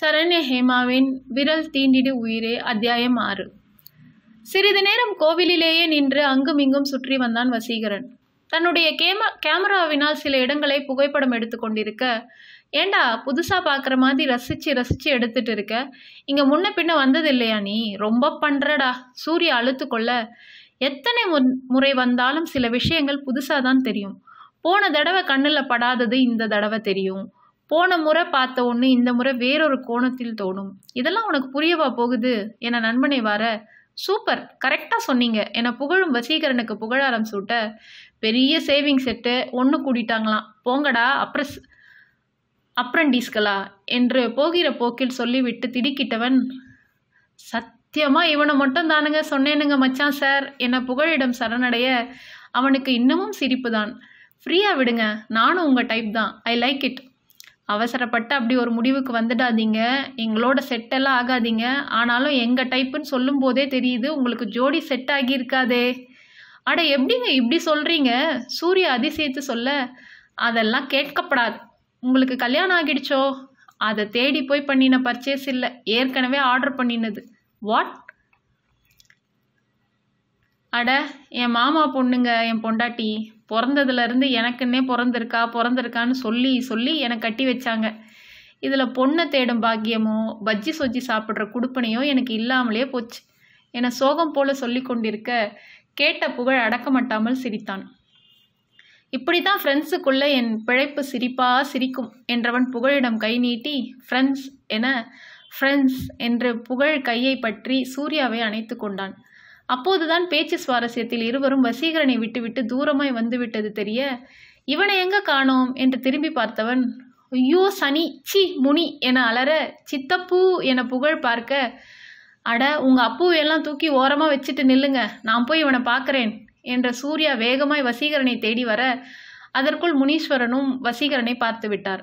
சரண்ய ஹேமாவின் விரல் தீண்டிடு உயிரே அத்தியாயம் ஆறு. சிறிது நேரம் கோவிலிலேயே நின்று அங்குமிங்கும் சுற்றி வந்தான் வசீகரன். தன்னுடைய கேம கேமராவினால் சில இடங்களை புகைப்படம் எடுத்து கொண்டிருக்க ஏண்டா புதுசாக பார்க்குற மாதிரி ரசிச்சு ரசித்து எடுத்துட்டு இருக்க? இங்கே முன்ன பின்ன வந்தது இல்லையா நீ? ரொம்ப பண்றடா. சூரிய அழுத்துக்கொள்ள எத்தனை முன்- முறை வந்தாலும் சில விஷயங்கள் புதுசாக தான் தெரியும். போன தடவை கண்ணில் படாதது இந்த தடவை தெரியும். போன முறை பார்த்த ஒன்று இந்த முறை வேறொரு கோணத்தில் தோணும். இதெல்லாம் உனக்கு புரியவா போகுது? என நண்பனை வர சூப்பர் கரெக்டாக சொன்னீங்க என புகழும் வசீகரனுக்கு புகழாரம் சூட்ட பெரிய சேவிங் செட்டு ஒன்று கூட்டிட்டாங்களாம் போங்கடா அப்ரஸ் அப்ரண்டிஸ்களா என்று போகிற போக்கில் சொல்லிவிட்டு திடுக்கிட்டவன் சத்தியமாக இவனை மட்டும் தானுங்க சொன்னேனுங்க மச்சான் சார் என புகழிடம் சரணடைய அவனுக்கு இன்னமும் சிரிப்பு தான் ஃப்ரீயாக விடுங்க நானும் உங்கள் டைப் தான். ஐ லைக் இட் அவசரப்பட்டு அப்படி ஒரு முடிவுக்கு வந்துடாதீங்க. எங்களோட செட்டெல்லாம் ஆகாதீங்க. ஆனாலும் எங்கள் டைப்புன்னு சொல்லும் போதே தெரியுது உங்களுக்கு ஜோடி செட் ஆகியிருக்காதே. அட எப்படிங்க இப்படி சொல்கிறீங்க சூரிய அதிசயத்து சொல்ல. அதெல்லாம் கேட்கப்படாது. உங்களுக்கு கல்யாணம் ஆகிடுச்சோ? அதை தேடி போய் பண்ணின பர்ச்சேஸ் இல்லை. ஏற்கனவே ஆர்டர் பண்ணினது. வாட் அட என் மாமா பொண்ணுங்க என் பொண்டாட்டி. பிறந்ததுலேருந்து எனக்குன்னே பிறந்திருக்கா பிறந்திருக்கான்னு சொல்லி சொல்லி எனக்கு கட்டி வச்சாங்க. இதில் பொண்ணை தேடும் பாக்கியமோ பஜ்ஜி சொஜ்ஜி சாப்பிட்ற குடுப்பனையோ எனக்கு இல்லாமலே போச்சு. என சோகம் போல சொல்லி கொண்டிருக்க கேட்ட புகழ் அடக்கமட்டாமல் சிரித்தான். இப்படி தான் ஃப்ரெண்ட்ஸுக்குள்ளே என் பிழைப்பு சிரிப்பா சிரிக்கும் என்றவன் புகழிடம் கை நீட்டி ஃப்ரெண்ட்ஸ் என ஃப்ரெண்ட்ஸ் என்று புகழ் கையை பற்றி சூர்யாவை அணைத்து கொண்டான். அப்போதுதான் பேச்சு சுவாரஸ்யத்தில் இருவரும் வசீகரனை விட்டுவிட்டு தூரமாய் வந்துவிட்டது தெரிய இவனை எங்க காணோம்? என்று திரும்பி பார்த்தவன் ஐயோ சனி சி முனி என அலற சித்தப்பூ என புகழ் பார்க்க அட உங்க அப்புவையெல்லாம் தூக்கி ஓரமா வச்சுட்டு நில்லுங்க நான் போய் இவனை பார்க்கறேன் என்ற சூர்யா வேகமாய் வசீகரனை தேடி வர அதற்குள் முனீஸ்வரனும் வசீகரனை பார்த்து விட்டார்.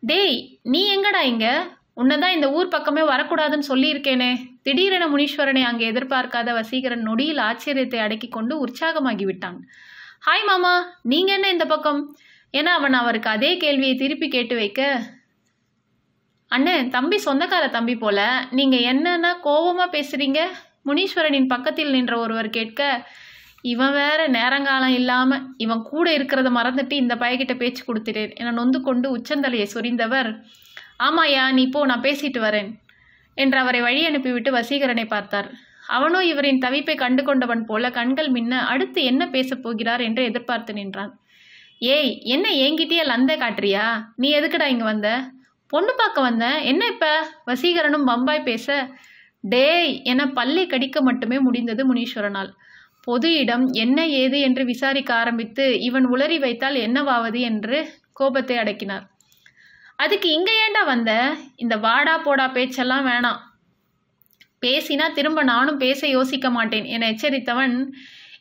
டேய் நீ எங்கடா இங்க? உன்னதான் இந்த ஊர் பக்கமே வரக்கூடாதுன்னு சொல்லியிருக்கேனே திடீரென முனீஸ்வரனை அங்கே எதிர்பார்க்காத வசீகரன் நொடியில் ஆச்சரியத்தை அடக்கி கொண்டு உற்சாகமாகி விட்டான். ஹாய் மாமா நீங்க என்ன இந்த பக்கம்? என அவன் அவருக்கு அதே கேள்வியை திருப்பி கேட்டு வைக்க? அண்ணே தம்பி சொந்தக்கார தம்பி போல. நீங்க என்னன்னா கோவமா பேசுறீங்க? முனீஸ்வரனின் பக்கத்தில் நின்ற ஒருவர் கேட்க இவன் வேற நேரங்காலம் இல்லாம இவன் கூட இருக்கிறத மறந்துட்டு இந்த பையகிட்ட பேச்சு கொடுத்துட்டேன் என நொந்து கொண்டு உச்சந்தலையை சொரிந்தவர். ஆமாயா நீ போ நான் பேசிட்டு வரேன். என்று அவரை வழி அனுப்பிவிட்டு வசீகரனை பார்த்தார். அவனோ இவரின் தவிப்பை கண்டு கொண்டவன் போல கண்கள் மின்ன அடுத்து என்ன பேசப் போகிறார் என்று எதிர்பார்த்து நின்றான். ஏய் என்ன என்கிட்டயே லந்த காட்டுறியா? நீ எதுக்குடா இங்கே வந்த? பொண்ணு பார்க்க வந்த? என்ன இப்போ? வசீகரனும் பம்பாய் பேச டேய் என பல்லை கடிக்க மட்டுமே முடிந்தது முனீஸ்வரனால். பொது இடம் என்ன ஏது என்று விசாரிக்க ஆரம்பித்து இவன் உளறி வைத்தால் என்னவாவது என்று கோபத்தை அடக்கினார். அதுக்கு இங்கே ஏன்டா வந்த? இந்த வாடா போடா பேச்செல்லாம் வேணாம். பேசினா திரும்ப நானும் பேச யோசிக்க மாட்டேன். என எச்சரித்தவன்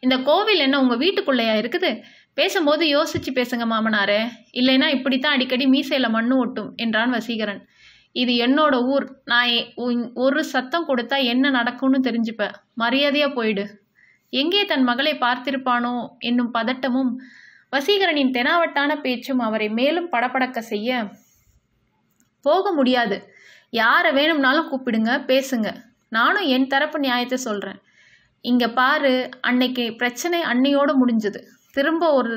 இந்த கோவில் என்ன உங்கள் வீட்டுக்குள்ளேயா இருக்குது? பேசும்போது யோசிச்சு பேசுங்க மாமனாரே. இல்லைன்னா இப்படித்தான் அடிக்கடி மீசையில் மண்ணு ஒட்டும் என்றான் வசீகரன். இது என்னோட ஊர். நான் ஒரு சத்தம் கொடுத்தா என்ன நடக்கும்னு தெரிஞ்சுப்ப. மரியாதையாக போயிடு. எங்கே தன் மகளை பார்த்திருப்பானோ என்னும் பதட்டமும் வசீகரனின் தெனாவட்டான பேச்சும் அவரை மேலும் படபடக்க செய்ய போக முடியாது. யாரை வேணும்னாலும் கூப்பிடுங்க பேசுங்க. நானும் என் தரப்பு நியாயத்தை சொல்கிறேன் இங்கே பாரு அன்னைக்கு பிரச்சனை அன்னையோடு முடிஞ்சது. திரும்ப ஒரு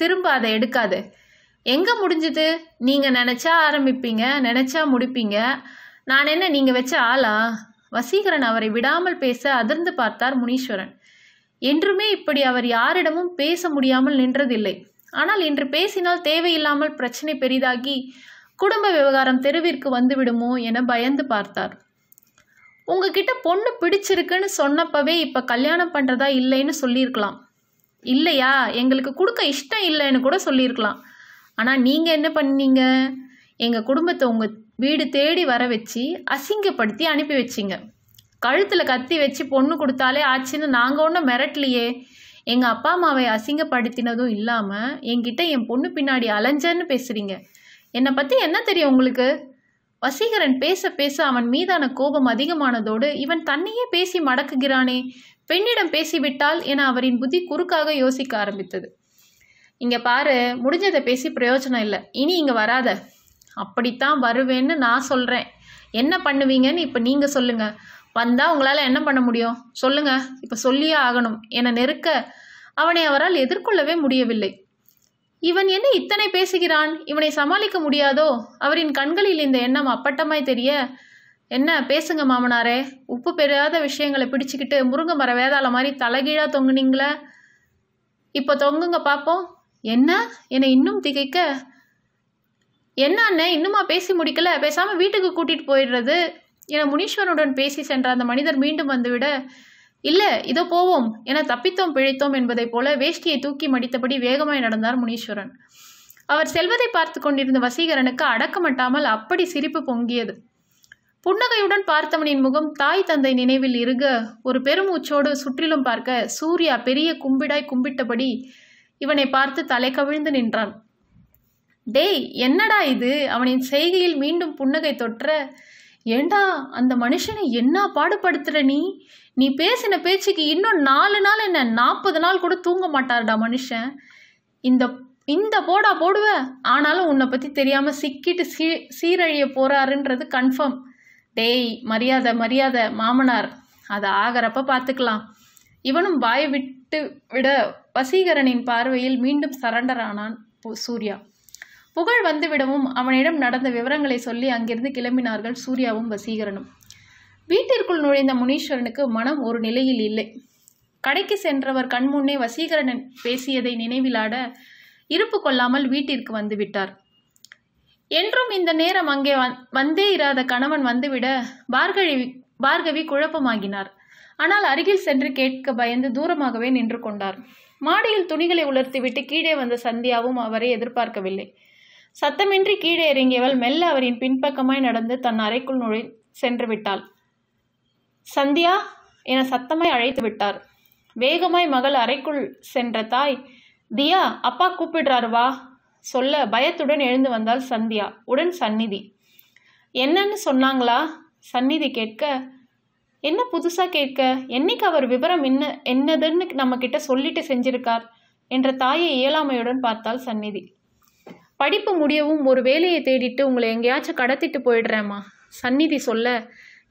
திரும்ப அதை எடுக்காது. எங்கே முடிஞ்சுது? நீங்கள் நினச்சா ஆரம்பிப்பீங்க நினச்சா முடிப்பீங்க. நான் என்ன நீங்கள் வச்ச ஆளா? வசீகரன் அவரை விடாமல் பேச அதிர்ந்து பார்த்தார் முனீஸ்வரன். என்றுமே இப்படி அவர் யாரிடமும் பேச முடியாமல் நின்றதில்லை. ஆனால் இன்று பேசினால் தேவையில்லாமல் பிரச்சனை பெரிதாகி குடும்ப விவகாரம் தெருவிற்கு வந்துவிடுமோ என பயந்து பார்த்தார். உங்ககிட்ட பொண்ணு பிடிச்சிருக்குன்னு சொன்னப்பவே இப்ப கல்யாணம் பண்றதா இல்லைன்னு சொல்லியிருக்கலாம். இல்லையா? எங்களுக்கு கொடுக்க இஷ்டம் இல்லைன்னு கூட சொல்லியிருக்கலாம். ஆனா நீங்க என்ன பண்ணீங்க? எங்க குடும்பத்தை உங்க வீடு தேடி வர வச்சு அசிங்கப்படுத்தி அனுப்பி வச்சிங்க. கழுத்துல கத்தி வச்சு பொண்ணு கொடுத்தாலே ஆச்சுன்னு நாங்க ஒன்றும் மிரட்டலையே. எங்க அப்பா அம்மாவை அசிங்கப்படுத்தினதும் இல்லாம என்கிட்ட என் பொண்ணு பின்னாடி அலைஞ்சன்னு பேசுறீங்க. என்னை பற்றி என்ன தெரியும் உங்களுக்கு? வசீகரன் பேச பேச அவன் மீதான கோபம் அதிகமானதோடு இவன் தன்னையே பேசி மடக்குகிறானே பெண்ணிடம் பேசிவிட்டால் என அவரின் புத்தி குறுக்காக யோசிக்க ஆரம்பித்தது. இங்கே பாரு முடிஞ்சதை பேசி பிரயோஜனம் இல்லை. இனி இங்கே வராத. அப்படித்தான் வருவேன்னு நான் சொல்கிறேன் என்ன பண்ணுவீங்கன்னு இப்போ நீங்கள் சொல்லுங்கள் வந்தால் உங்களால் என்ன பண்ண முடியும்? சொல்லுங்கள் இப்போ சொல்லியே ஆகணும். என நெருக்க அவனை அவரால் எதிர்கொள்ளவே முடியவில்லை. இவன் என்ன இத்தனை பேசுகிறான்? இவனை சமாளிக்க முடியாதோ? அவரின் கண்களில் இந்த எண்ணம் அப்பட்டமாய் தெரிய என்ன பேசுங்க மாமனாரே. உப்பு பெறாத விஷயங்களை பிடிச்சிக்கிட்டு முருங்கை மர வேதாள மாதிரி தலைகீழா தொங்குனீங்களே. இப்போ தொங்குங்க பார்ப்போம் என்ன? என்னை இன்னும் திகைக்க? என்ன அண்ணே இன்னுமா பேசி முடிக்கல? பேசாமல் வீட்டுக்கு கூட்டிகிட்டு போயிடுறது. என முனீஸ்வரனுடன் பேசி சென்ற அந்த மனிதர் மீண்டும் வந்துவிட இல்ல இதோ போவோம் என தப்பித்தோம் பிழைத்தோம் என்பதைப் போல வேஷ்டியை தூக்கி மடித்தபடி வேகமாய் நடந்தார் முனீஸ்வரன். அவர் செல்வதை பார்த்து கொண்டிருந்த வசீகரனுக்கு அடக்கமட்டாமல் அப்படி சிரிப்பு பொங்கியது. புன்னகையுடன் பார்த்தவனின் முகம் தாய் தந்தை நினைவில் இருக ஒரு பெருமூச்சோடு சுற்றிலும் பார்க்க சூர்யா பெரிய கும்பிடாய் கும்பிட்டபடி இவனை பார்த்து தலை கவிழ்ந்து நின்றான். டேய் என்னடா இது? அவனின் செய்கையில் மீண்டும் புன்னகை தொற்ற ஏண்டா அந்த மனுஷனை என்ன பாடுபடுத்துற நீ? நீ பேசின பேச்சுக்கு இன்னும் நாலு நாள் என்ன நாற்பது நாள் கூட தூங்க மாட்டாருடா மனுஷன். இந்த இந்த போடா போடுவ. ஆனாலும் உன்னை பற்றி தெரியாமல் சிக்கிட்டு சீ சீரழிய போறாருன்றது கன்ஃபார்ம் டேய் மரியாதை மரியாதை மாமனார். அதை ஆகிறப்ப பார்த்துக்கலாம் இவனும் வாய் விட்டு விட வசீகரனின் பார்வையில் மீண்டும் சரண்டர் ஆனான் சூர்யா. புகழ் வந்துவிடவும் அவனிடம் நடந்த விவரங்களை சொல்லி அங்கிருந்து கிளம்பினார்கள் சூர்யாவும் வசீகரனும். வீட்டிற்குள் நுழைந்த முனீஸ்வரனுக்கு மனம் ஒரு நிலையில் இல்லை. கடைக்கு சென்றவர் கண்முன்னே வசீகரன் பேசியதை நினைவிலாட இருப்பு கொள்ளாமல் வீட்டிற்கு வந்துவிட்டார். என்றும் இந்த நேரம் அங்கே வந்- வந்தே இராத கணவன் வந்துவிட பார்கவி பார்கவி குழப்பமாகினார். ஆனால் அருகில் சென்று கேட்க பயந்து தூரமாகவே நின்று கொண்டார். மாடியில் துணிகளை உலர்த்திவிட்டு கீழே வந்த சந்தியாவும் அவரை எதிர்பார்க்கவில்லை. சத்தமின்றி கீழே இறங்கியவள் மெல்ல அவரின் பின்பக்கமாய் நடந்து தன் அறைக்குள் நுழை சென்று விட்டாள் சந்தியா என சத்தமாய் அழைத்து விட்டார். வேகமாய் மகள் அறைக்குள் சென்ற தாய் தியா அப்பா கூப்பிடுறாரு வா சொல்ல பயத்துடன் எழுந்து வந்தாள் சந்தியா உடன் சந்நிதி. என்னன்னு சொன்னாங்களா? சந்நிதி கேட்க என்ன புதுசா கேட்க? என்னைக்கு அவர் விவரம் என்ன என்னதுன்னு நம்ம கிட்ட சொல்லிட்டு செஞ்சிருக்கார்? என்ற தாயை இயலாமையுடன் பார்த்தாள் சந்நிதி. படிப்பு முடியவும் ஒரு வேலையை தேடிட்டு உங்களை எங்கேயாச்சும் கடத்திட்டு போயிடுறேம்மா. சந்நிதி சொல்ல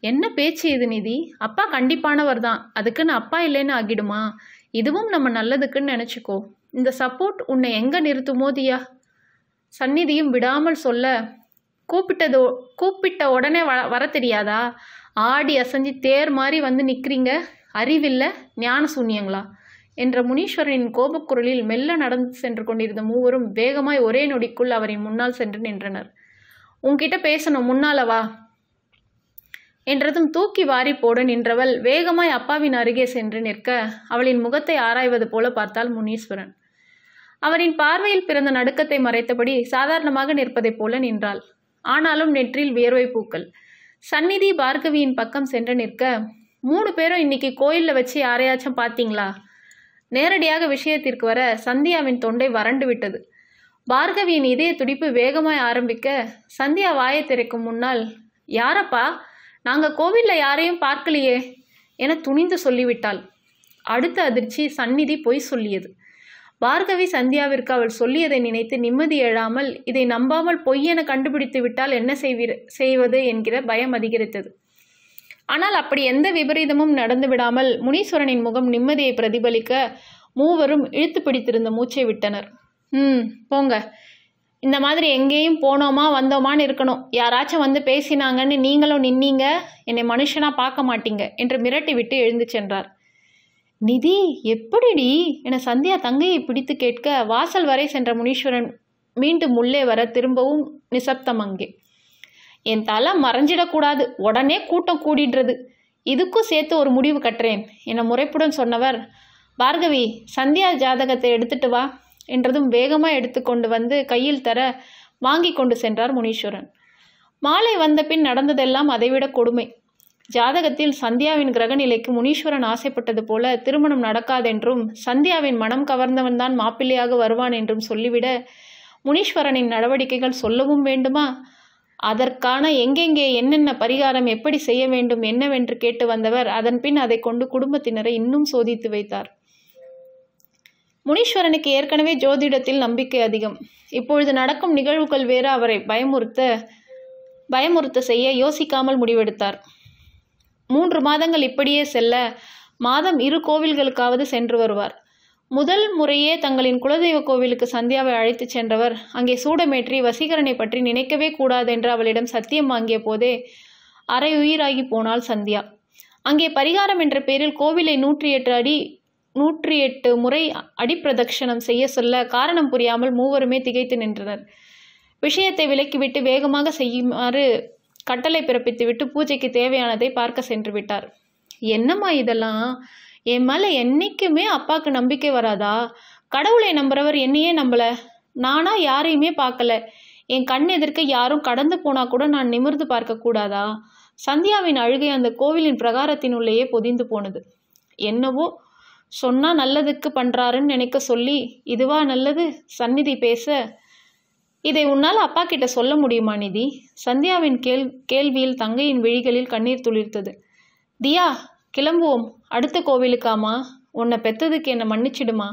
என்ன பேச்சு இது நிதி? அப்பா கண்டிப்பானவர் தான். அதுக்குன்னு அப்பா இல்லைன்னு ஆகிடுமா? இதுவும் நம்ம நல்லதுக்குன்னு நினச்சிக்கோ. இந்த சப்போர்ட் உன்னை எங்கே நிறுத்துமோ தியா? சந்நிதியும் விடாமல் சொல்ல கூப்பிட்டதோ கூப்பிட்ட உடனே வ வர தெரியாதா? ஆடி அசைஞ்சு தேர் மாதிரி வந்து நிற்கிறீங்க அறிவில்லை? ஞான சூன்யங்களா என்ற முனீஸ்வரனின் கோபக்குரலில் மெல்ல நடந்து சென்று கொண்டிருந்த மூவரும் வேகமாய் ஒரே நொடிக்குள் அவரின் முன்னால் சென்று நின்றனர். உன்கிட்ட பேசணும் முன்னால வா என்றதும் தூக்கி வாரி போட நின்றவள் வேகமாய் அப்பாவின் அருகே சென்று நிற்க அவளின் முகத்தை ஆராய்வது போல பார்த்தாள் முனீஸ்வரன். அவரின் பார்வையில் பிறந்த நடுக்கத்தை மறைத்தபடி சாதாரணமாக நிற்பதைப் போல நின்றாள். ஆனாலும் நெற்றில் வியர்வை பூக்கள். சந்நிதி பார்கவியின் பக்கம் சென்று நிற்க மூணு பேரும் இன்னைக்கு கோயிலில் வச்சு யாரையாச்சும் பார்த்தீங்களா? நேரடியாக விஷயத்திற்கு வர சந்தியாவின் தொண்டை வறண்டு விட்டது. பார்கவியின் இதய துடிப்பு வேகமாய் ஆரம்பிக்க சந்தியா வாயை திரைக்கும் முன்னால் யாரப்பா? நாங்கள் கோவிலில் யாரையும் பார்க்கலையே என துணிந்து சொல்லிவிட்டாள். அடுத்த அதிர்ச்சி சந்நிதி பொய் சொல்லியது. பார்கவி சந்தியாவிற்கு அவள் சொல்லியதை நினைத்து நிம்மதி எழாமல் இதை நம்பாமல் பொய் என கண்டுபிடித்து விட்டால் என்ன செய்வீர் செய்வது? என்கிற பயம் அதிகரித்தது. ஆனால் அப்படி எந்த விபரீதமும் நடந்து விடாமல் முனீஸ்வரனின் முகம் நிம்மதியை பிரதிபலிக்க மூவரும் இழுத்து பிடித்திருந்த மூச்சை விட்டனர். ம் போங்க. இந்த மாதிரி எங்கேயும் போனோமா வந்தோமான்னு இருக்கணும். யாராச்சும் வந்து பேசினாங்கன்னு நீங்களும் நின்னீங்க என்னை மனுஷனாக பார்க்க மாட்டீங்க என்று மிரட்டி விட்டு எழுந்து சென்றார். நிதி எப்படிடி? என சந்தியா தங்கையை பிடித்து கேட்க வாசல் வரை சென்ற முனீஸ்வரன் மீண்டும் உள்ளே வர திரும்பவும் நிசப்தம் அங்கே. என் தலை மறைஞ்சிடக்கூடாது. உடனே கூட்டம் கூடிடுறது. இதுக்கும் சேர்த்து ஒரு முடிவு கட்டுறேன் என முறைப்புடன் சொன்னவர். பார்கவி சந்தியா ஜாதகத்தை எடுத்துட்டு வா என்றதும் வேகமாக எடுத்துக்கொண்டு வந்து கையில் தர வாங்கி கொண்டு சென்றார் முனீஸ்வரன். மாலை வந்த பின் நடந்ததெல்லாம் அதைவிட கொடுமை. ஜாதகத்தில் சந்தியாவின் கிரகநிலைக்கு முனீஸ்வரன் ஆசைப்பட்டது போல திருமணம் நடக்காதென்றும் சந்தியாவின் மனம் கவர்ந்தவன்தான் மாப்பிள்ளையாக வருவான் என்றும் சொல்லிவிட முனீஸ்வரனின் நடவடிக்கைகள் சொல்லவும் வேண்டுமா? அதற்கான எங்கெங்கே என்னென்ன பரிகாரம் எப்படி செய்ய வேண்டும் என்னவென்று கேட்டு வந்தவர் அதன் பின் அதை கொண்டு குடும்பத்தினரை இன்னும் சோதித்து வைத்தார். முனீஸ்வரனுக்கு ஏற்கனவே ஜோதிடத்தில் நம்பிக்கை அதிகம். இப்பொழுது நடக்கும் நிகழ்வுகள் வேறு அவரை பயமுறுத்த பயமுறுத்த செய்ய யோசிக்காமல் முடிவெடுத்தார். மூன்று மாதங்கள் இப்படியே செல்ல மாதம் இரு கோவில்களுக்காவது சென்று வருவார். முதல் முறையே தங்களின் குலதெய்வ கோவிலுக்கு சந்தியாவை அழைத்துச் சென்றவர். அங்கே சூடமேற்றி வசீகரனை பற்றி நினைக்கவே கூடாதென்று அவளிடம் சத்தியம் வாங்கிய போதே அரை உயிராகி போனாள் சந்தியா. அங்கே பரிகாரம் என்ற பெயரில் கோவிலை நூற்றி எட்டு அடி நூற்றி எட்டு முறை அடிப்பிரதட்சணம் செய்ய சொல்ல காரணம் புரியாமல் மூவருமே திகைத்து நின்றனர். விஷயத்தை விலக்கிவிட்டு வேகமாக செய்யுமாறு கட்டளை பிறப்பித்துவிட்டு பூஜைக்கு தேவையானதை பார்க்க சென்று விட்டார். என்னம்மா இதெல்லாம்? என் மேலே என்னைக்குமே அப்பாவுக்கு நம்பிக்கை வராதா? கடவுளை நம்புறவர் என்னையே நம்பலை. நானா யாரையுமே பார்க்கல. என் கண் எதிர்க்க யாரும் கடந்து போனா கூட நான் நிமிர்ந்து பார்க்கக்கூடாதா சந்தியாவின் அழுகை அந்த கோவிலின் பிரகாரத்தின் உள்ளேயே பொதிந்து போனது. என்னவோ? சொன்னா நல்லதுக்கு பண்றாருன்னு நினைக்க சொல்லி இதுவா நல்லது? சந்நிதி பேச. இதை உன்னால் அப்பா கிட்ட சொல்ல முடியுமா நிதி? சந்தியாவின் கேள் கேள்வியில் தங்கையின் விழிகளில் கண்ணீர் துளிர்த்தது. தியா கிளம்புவோம். அடுத்த கோவிலுக்காமா? உன்னை பெத்ததுக்கு என்னை மன்னிச்சிடுமா?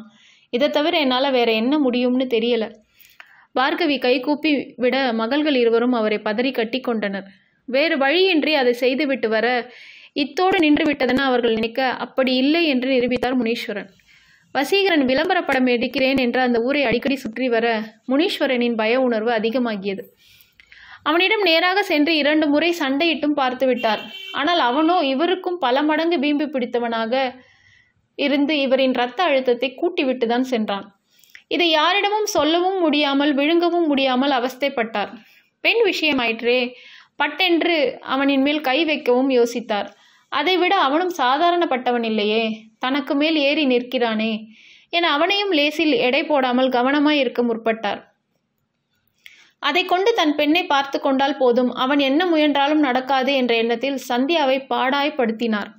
இதை தவிர என்னால் வேற என்ன முடியும்னு தெரியல. பார்கவி கைகூப்பி விட மகள்கள் இருவரும் அவரை பதறி கட்டி கொண்டனர். வேறு வழியின்றி அதை செய்துவிட்டு வர இத்தோடு நின்று விட்டதென அவர்கள் நினைக்க அப்படி இல்லை என்று நிரூபித்தார் முனீஸ்வரன். வசீகரன் விளம்பர படம் எடுக்கிறேன் என்று அந்த ஊரை அடிக்கடி சுற்றி வர முனீஸ்வரனின் பய உணர்வு அதிகமாகியது. அவனிடம் நேராக சென்று இரண்டு முறை சண்டையிட்டும் பார்த்து விட்டார். ஆனால் அவனோ இவருக்கும் பல மடங்கு வீம்பு பிடித்தவனாக இருந்து இவரின் இரத்த அழுத்தத்தை கூட்டிவிட்டு தான் சென்றான். இதை யாரிடமும் சொல்லவும் முடியாமல் விழுங்கவும் முடியாமல் அவஸ்தைப்பட்டார். பெண் விஷயமாயிற்றே பட்டென்று அவனின் மேல் கை வைக்கவும் யோசித்தார். அதைவிட அவனும் சாதாரணப்பட்டவன் இல்லையே தனக்கு மேல் ஏறி நிற்கிறானே என அவனையும் லேசில் எடை போடாமல் கவனமாய் இருக்க முற்பட்டார். அதை கொண்டு தன் பெண்ணை பார்த்து கொண்டால் போதும். அவன் என்ன முயன்றாலும் நடக்காது என்ற எண்ணத்தில் சந்தியாவை பாடாய்படுத்தினார்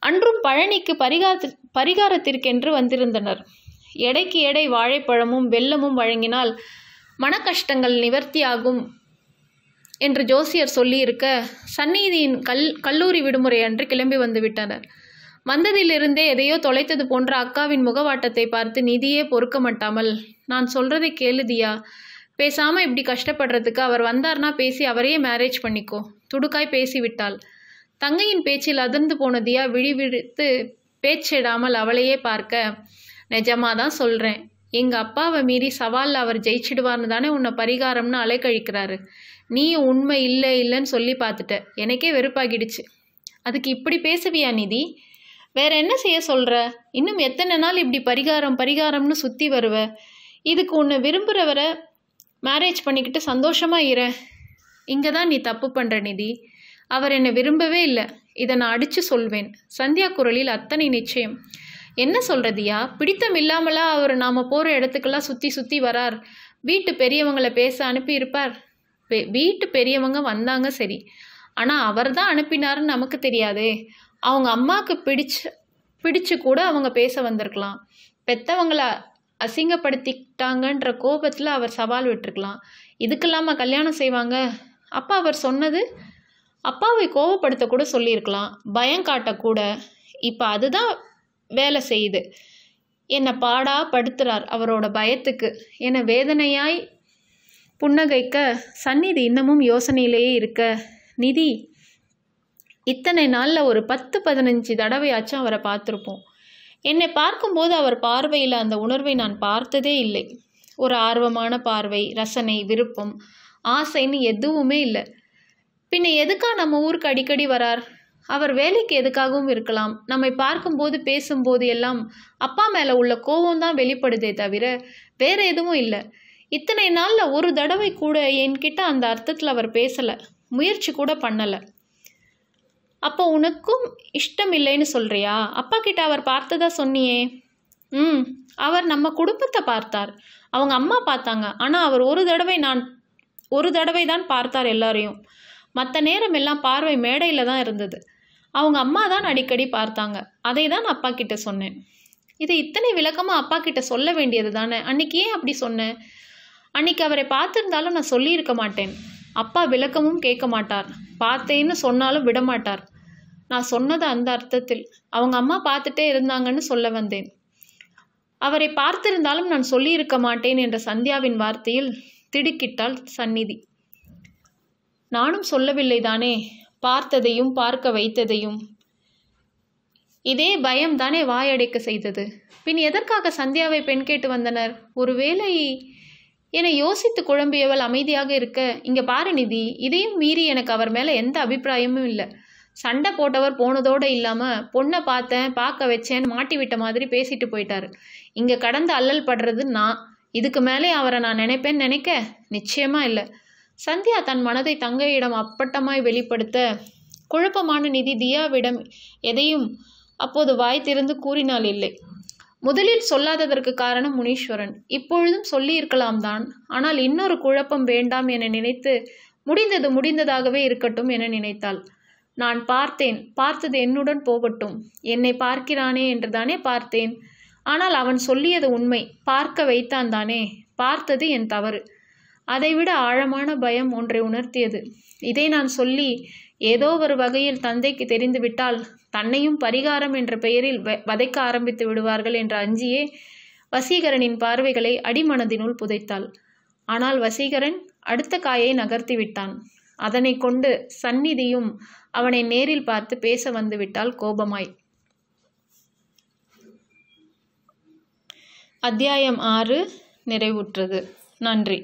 அன்றும் பழனிக்கு பரிகார பரிகாரத்திற்கென்று வந்திருந்தனர். எடைக்கு எடை வாழைப்பழமும் வெல்லமும் வழங்கினால் மனக்கஷ்டங்கள் நிவர்த்தியாகும் என்று ஜோசியர் சொல்லியிருக்க சந்நிதியின் கல் கல்லூரி விடுமுறை அன்று கிளம்பி வந்துவிட்டனர். வந்ததிலிருந்தே எதையோ தொலைத்தது போன்ற அக்காவின் முகவாட்டத்தை பார்த்து நிதியே பொறுக்க மாட்டாமல் நான் சொல்றதை கேளுதியா பேசாமல் இப்படி கஷ்டப்படுறதுக்கு அவர் வந்தார்னா பேசி அவரையே மேரேஜ் பண்ணிக்கோ. துடுக்காய் பேசிவிட்டாள். தங்கையின் பேச்சில் அதிர்ந்து போன தியா விழி பேச்சிடாமல் அவளையே பார்க்க நிஜமாக தான் சொல்கிறேன் எங்கள் அப்பாவை மீறி சவாலில் அவர் ஜெயிச்சிடுவார்னு தானே உன்னை பரிகாரம்னு அலைக்கழிக்கிறாரு. நீயும் உண்மை இல்லை இல்லைன்னு சொல்லி பார்த்துட்ட. எனக்கே வெறுப்பாகிடுச்சு. அதுக்கு இப்படி பேசுவியா நிதி? வேற என்ன செய்ய சொல்கிற இன்னும் எத்தனை நாள் இப்படி பரிகாரம் பரிகாரம்னு சுற்றி வருவ? இதுக்கு உன்னை விரும்புகிறவரை மேரேஜ் பண்ணிக்கிட்டு சந்தோஷமாக இரு. இங்கே தான் நீ தப்பு பண்ணுற நிதி. அவர் என்னை விரும்பவே இல்லை. இதை நான் அடித்து சொல்வேன். சந்தியா குரலில் அத்தனை நிச்சயம். என்ன சொல்கிறதியா பிடித்தம் இல்லாமலா அவர் நாம் போகிற இடத்துக்கெல்லாம் சுற்றி சுற்றி வரார். வீட்டு பெரியவங்களை பேச அனுப்பி இருப்பார். பெ- வீட்டு பெரியவங்க வந்தாங்க சரி. ஆனால் அவர் தான் அனுப்பினாருன்னு நமக்கு தெரியாதே. அவங்க அம்மாவுக்கு பிடிச்ச பிடிச்சு கூட அவங்க பேச வந்திருக்கலாம். பெத்தவங்களை அசிங்கப்படுத்திட்டாங்கன்ற கோபத்தில் அவர் சவால் விட்டுருக்கலாம். இதுக்கெல்லாமா கல்யாணம் செய்வாங்க? அப்பா அவர் சொன்னது அப்பாவை கோவப்படுத்த கூட சொல்லியிருக்கலாம். பயம் காட்டக்கூட இப்போ அதுதான் வேலை செய்யுது. என்னை பாடா படுத்துறார் அவரோட பயத்துக்கு. என வேதனையாய் புன்னகைக்க சந்நிதி இன்னமும் யோசனையிலேயே இருக்க. நிதி இத்தனை நாளில் ஒரு பத்து பதினஞ்சு தடவையாச்சும் அவரை பார்த்துருப்போம். என்னை பார்க்கும்போது அவர் பார்வையில் அந்த உணர்வை நான் பார்த்ததே இல்லை. ஒரு ஆர்வமான பார்வை ரசனை விருப்பம் ஆசைன்னு எதுவுமே இல்லை. பின்ன எதுக்கா நம்ம ஊருக்கு அடிக்கடி வரார்? அவர் வேலைக்கு எதுக்காகவும் இருக்கலாம். நம்மை பார்க்கும்போது பேசும்போது எல்லாம் அப்பா மேலே உள்ள கோபம் தான் வெளிப்படுதே தவிர வேற எதுவும் இல்லை. இத்தனை நாளில் ஒரு தடவை கூட என்கிட்ட அந்த அர்த்தத்தில் அவர் பேசலை. முயற்சி கூட பண்ணலை. அப்போ உனக்கும் இஷ்டம் இல்லைன்னு சொல்றியா? அப்பா கிட்ட அவர் பார்த்ததா சொன்னியே. ம் அவர் நம்ம குடும்பத்தை பார்த்தார். அவங்க அம்மா பார்த்தாங்க. ஆனால் அவர் ஒரு தடவை நான் ஒரு தடவை தான் பார்த்தார் எல்லாரையும். மற்ற நேரம் எல்லாம் பார்வை மேடையில் தான் இருந்தது. அவங்க அம்மா தான் அடிக்கடி பார்த்தாங்க. அதை தான் அப்பா கிட்ட சொன்னேன். இதை இத்தனை விளக்கமாக அப்பா கிட்ட சொல்ல வேண்டியது தானே? அன்னைக்கு ஏன் அப்படி சொன்னேன் அன்னைக்கு அவரை பார்த்துருந்தாலும் நான் சொல்லியிருக்க மாட்டேன். அப்பா விளக்கமும் கேட்க மாட்டார். பார்த்தேன்னு சொன்னாலும் விட மாட்டார் நான் சொன்னது அந்த அர்த்தத்தில். அவங்க அம்மா பார்த்துட்டே இருந்தாங்கன்னு சொல்ல வந்தேன். அவரை பார்த்திருந்தாலும் நான் சொல்லியிருக்க மாட்டேன் என்ற சந்தியாவின் வார்த்தையில் திடுக்கிட்டாள் சந்நிதி. நானும் சொல்லவில்லை தானே பார்த்ததையும் பார்க்க வைத்ததையும். இதே பயம் தானே வாயடைக்க செய்தது. பின் எதற்காக சந்தியாவை பெண் கேட்டு வந்தனர்? ஒருவேளை என யோசித்து குழம்பியவள் அமைதியாக இருக்க இங்கே பாரு நிதி இதையும் மீறி எனக்கு அவர் மேலே எந்த அபிப்பிராயமும் இல்லை. சண்டை போட்டவர் போனதோடு இல்லாமல் பொண்ணை பார்த்தேன் பார்க்க வச்சேன்னு மாட்டி விட்ட மாதிரி பேசிட்டு போயிட்டாரு. இங்கே கடந்து அல்லல் படுறது நான். இதுக்கு மேலே அவரை நான் நினைப்பேன்னு நினைக்க? நிச்சயமாக இல்லை. சந்தியா தன் மனதை தங்கையிடம் அப்பட்டமாய் வெளிப்படுத்த குழப்பமான நிதி தியாவிடம் எதையும் அப்போது வாய் திறந்து கூறினாள் இல்லை. முதலில் சொல்லாததற்கு காரணம் முனீஸ்வரன். இப்பொழுதும் சொல்லியிருக்கலாம் தான். ஆனால் இன்னொரு குழப்பம் வேண்டாம் என நினைத்து முடிந்தது முடிந்ததாகவே இருக்கட்டும் என நினைத்தாள். நான் பார்த்தேன் பார்த்தது என்னுடன் போகட்டும். என்னை பார்க்கிறானே என்று தானே பார்த்தேன். ஆனால் அவன் சொல்லியது உண்மை. பார்க்க வைத்தான் தானே. பார்த்தது என் தவறு. அதைவிட ஆழமான பயம் ஒன்றை உணர்த்தியது. இதை நான் சொல்லி ஏதோ ஒரு வகையில் தந்தைக்கு தெரிந்துவிட்டால் தன்னையும் பரிகாரம் என்ற பெயரில் வ- வதைக்க ஆரம்பித்து விடுவார்கள் என்ற அஞ்சியே வசீகரனின் பார்வைகளை அடிமனதினுள் புதைத்தாள். ஆனால் வசீகரன் அடுத்த காயை நகர்த்தி விட்டான். அதனை கொண்டு சந்நிதியும் அவனை நேரில் பார்த்து பேச வந்துவிட்டால் கோபமாய். அத்தியாயம் ஆறு நிறைவுற்றது. நன்றி.